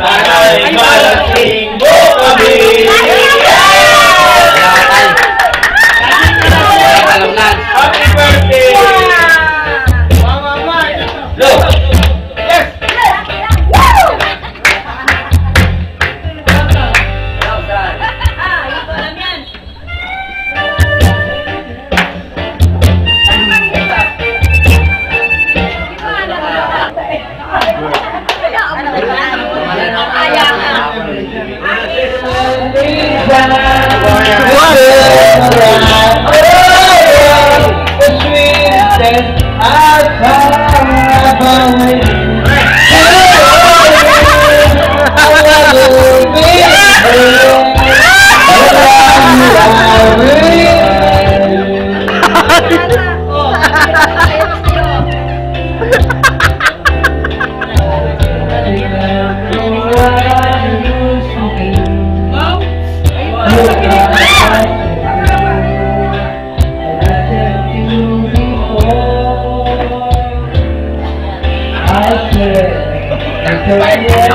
来来来一个人 Yes,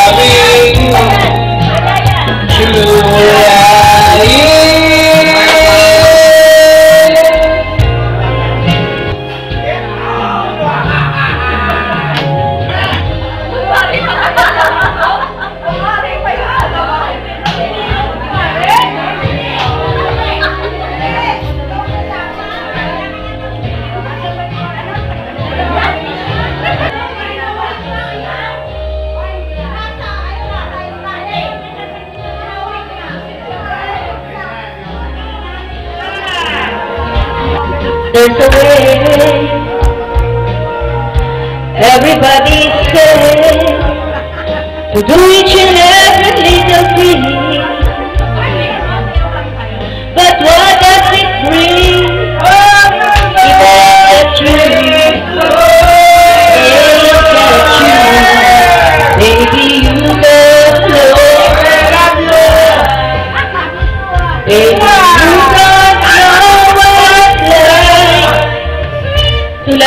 Hallelujah. There's a way everybody says to do each and every little thing.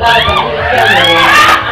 ra